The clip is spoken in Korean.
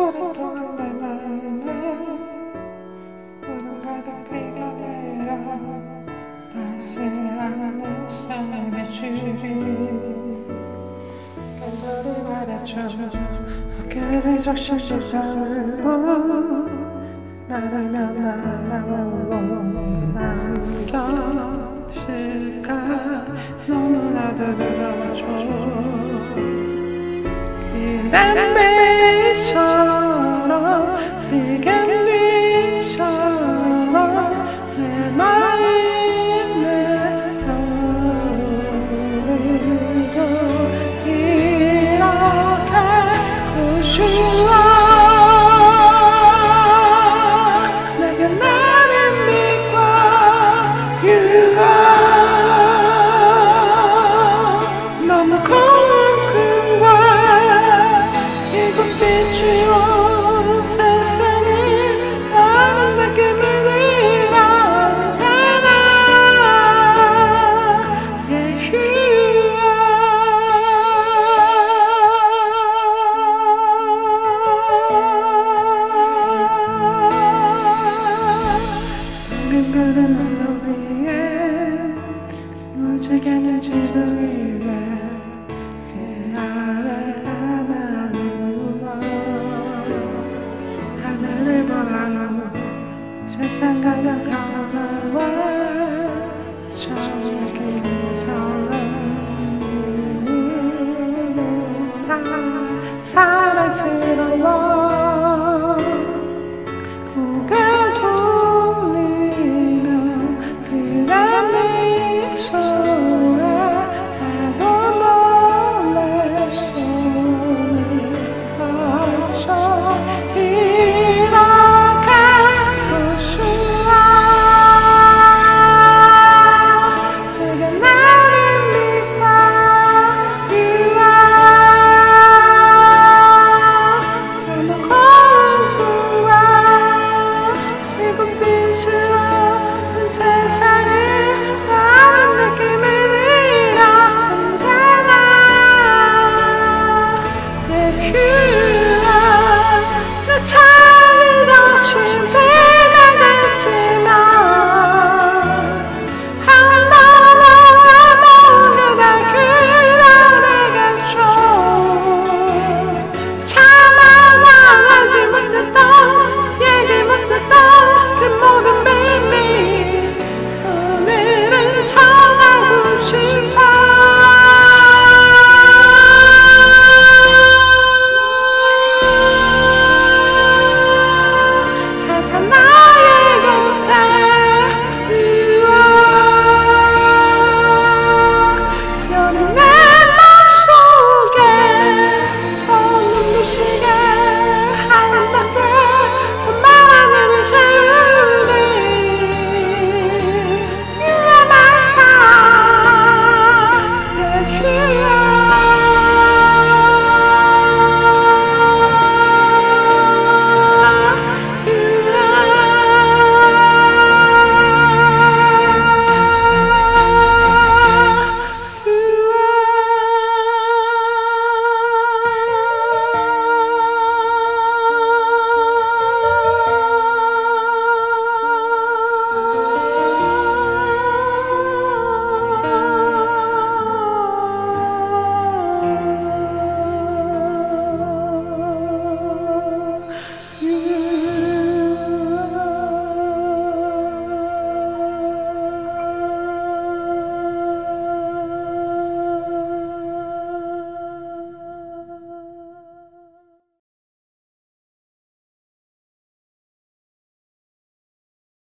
오랫동안 내 마음은 우는 가득 비가 내려 따스한 햇살의 줄이 간절히 말해줘 어깨를 적셔서 잡고 말하면 나만 남겨실까? 너무나도 들어줘. 이 남의 비추어 세상이 아름답게 그른 언덕 위에 무지개는 세상 가장 가까워 저기서 사랑스러워 Jesus.